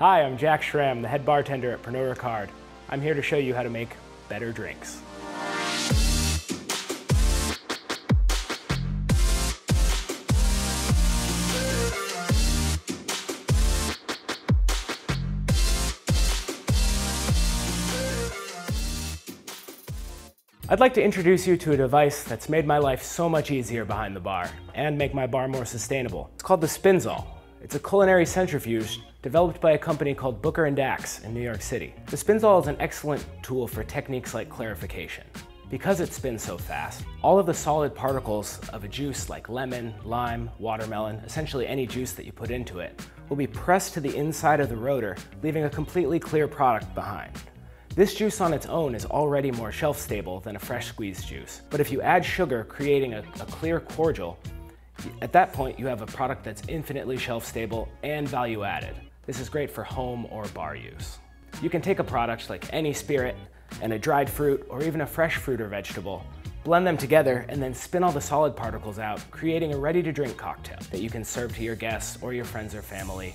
Hi, I'm Jack Schramm, the head bartender at Pernod Ricard. I'm here to show you how to make better drinks. I'd like to introduce you to a device that's made my life so much easier behind the bar and make my bar more sustainable. It's called the Spinzall. It's a culinary centrifuge developed by a company called Booker and Dax in New York City. The Spinzall is an excellent tool for techniques like clarification. Because it spins so fast, all of the solid particles of a juice like lemon, lime, watermelon, essentially any juice that you put into it, will be pressed to the inside of the rotor, leaving a completely clear product behind. This juice on its own is already more shelf stable than a fresh squeezed juice. But if you add sugar, creating a, a, clear cordial, at that point you have a product that's infinitely shelf stable and value added. This is great for home or bar use. You can take a product like any spirit and a dried fruit or even a fresh fruit or vegetable, blend them together and then spin all the solid particles out, creating a ready to drink cocktail that you can serve to your guests or your friends or family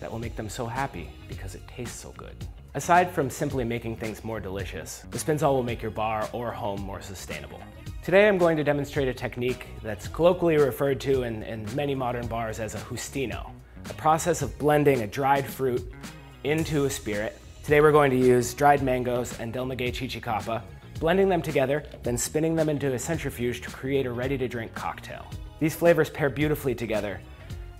that will make them so happy because it tastes so good. Aside from simply making things more delicious, the Spinzall will make your bar or home more sustainable. Today I'm going to demonstrate a technique that's colloquially referred to in, in many modern bars as a justino, a process of blending a dried fruit into a spirit. Today we're going to use dried mangoes and Del Maguey Chichicapa, blending them together, then spinning them into a centrifuge to create a ready-to-drink cocktail. These flavors pair beautifully together.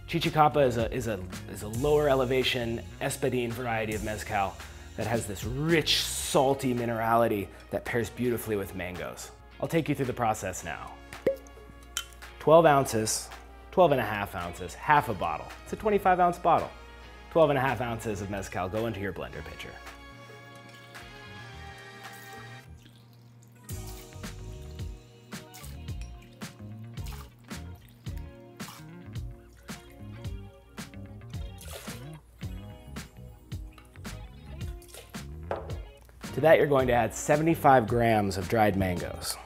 Chichicapa is a, is, a, is a lower elevation espadin variety of mezcal that has this rich, salty minerality that pairs beautifully with mangoes. I'll take you through the process now. 12 ounces, 12 and a half ounces, half a bottle. It's a 25 ounce bottle. 12 and a half ounces of mezcal go into your blender pitcher. To that, you're going to add 75 grams of dried mangoes.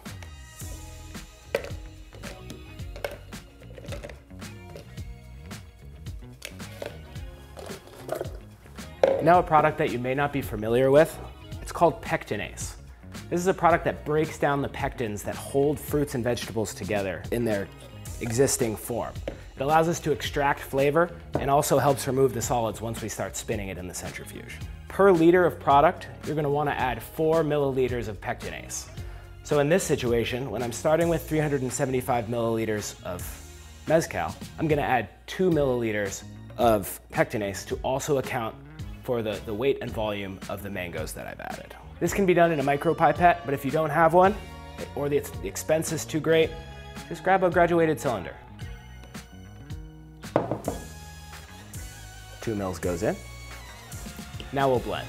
Now a product that you may not be familiar with, it's called pectinase. This is a product that breaks down the pectins that hold fruits and vegetables together in their existing form. It allows us to extract flavor and also helps remove the solids once we start spinning it in the centrifuge. Per liter of product, you're gonna wanna add four milliliters of pectinase. So in this situation, when I'm starting with 375 milliliters of mezcal, I'm gonna add two milliliters of pectinase to also account for the, the weight and volume of the mangoes that I've added. This can be done in a micro pipette, but if you don't have one, or the, the expense is too great, just grab a graduated cylinder. Two mils goes in. Now we'll blend.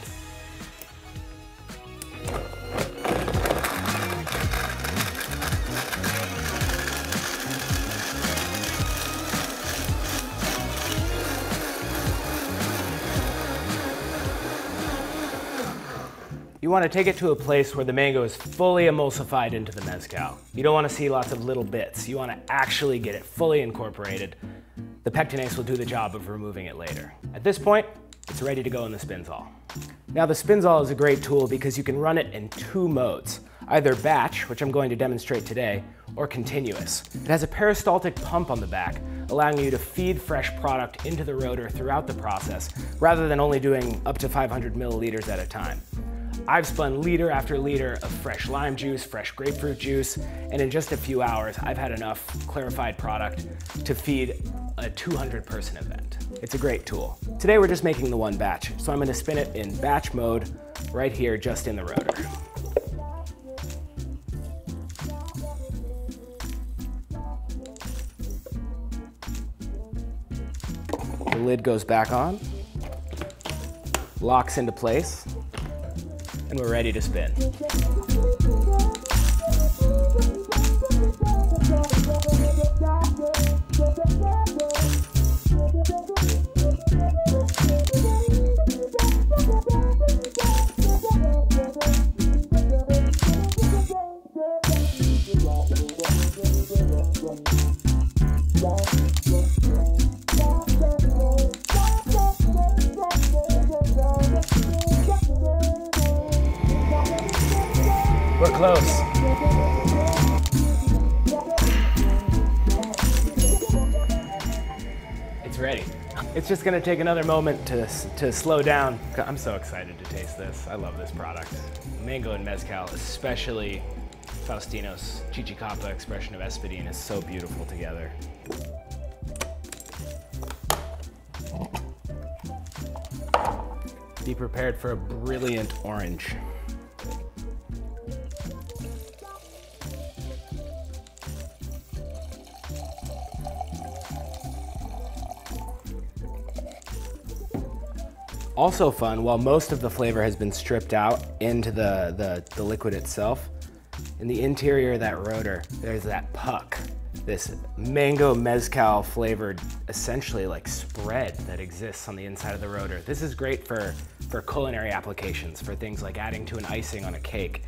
You want to take it to a place where the mango is fully emulsified into the mezcal. You don't want to see lots of little bits. You want to actually get it fully incorporated the pectinase will do the job of removing it later. At this point, it's ready to go in the Spinzall. Now the Spinzall is a great tool because you can run it in two modes, either batch, which I'm going to demonstrate today, or continuous. It has a peristaltic pump on the back, allowing you to feed fresh product into the rotor throughout the process, rather than only doing up to 500 milliliters at a time. I've spun liter after liter of fresh lime juice, fresh grapefruit juice, and in just a few hours, I've had enough clarified product to feed a 200 person event. It's a great tool. Today we're just making the one batch, so I'm gonna spin it in batch mode right here just in the rotor. The lid goes back on, locks into place, and we're ready to spin. Yeah. close. It's ready. It's just gonna take another moment to, to slow down. I'm so excited to taste this. I love this product. Mango and mezcal, especially Faustino's Chichicapa expression of Espadín is so beautiful together. Be prepared for a brilliant orange. Also fun, while most of the flavor has been stripped out into the, the, the liquid itself, in the interior of that rotor, there's that puck, this mango mezcal flavored, essentially like spread that exists on the inside of the rotor. This is great for, for culinary applications, for things like adding to an icing on a cake.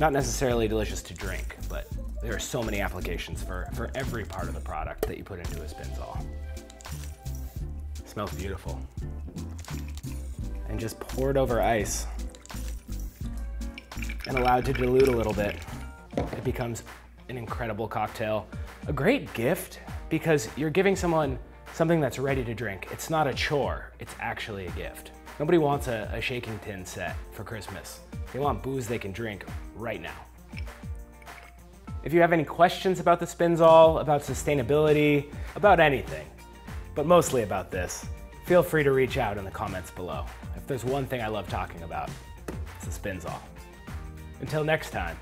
Not necessarily delicious to drink, but there are so many applications for, for every part of the product that you put into a Spinzall. Smells beautiful and just pour it over ice and allowed to dilute a little bit, it becomes an incredible cocktail. A great gift because you're giving someone something that's ready to drink. It's not a chore, it's actually a gift. Nobody wants a, a shaking tin set for Christmas. They want booze they can drink right now. If you have any questions about the Spinzall, about sustainability, about anything, but mostly about this, feel free to reach out in the comments below. If there's one thing I love talking about, it's the Spinzall. Until next time.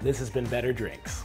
This has been Better Drinks.